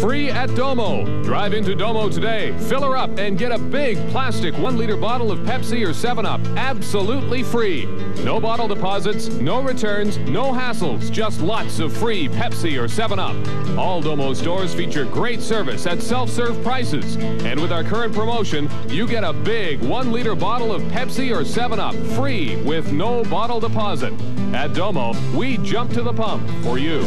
Free at Domo. Drive into Domo today, fill her up, and get a big plastic one liter bottle of Pepsi or 7 Up. Absolutely free. No bottle deposits, no returns, no hassles, just lots of free Pepsi or 7 Up. All Domo stores feature great service at self serve prices. And with our current promotion, you get a big one liter bottle of Pepsi or 7 Up free with no bottle deposit. At Domo, we jump to the pump for you.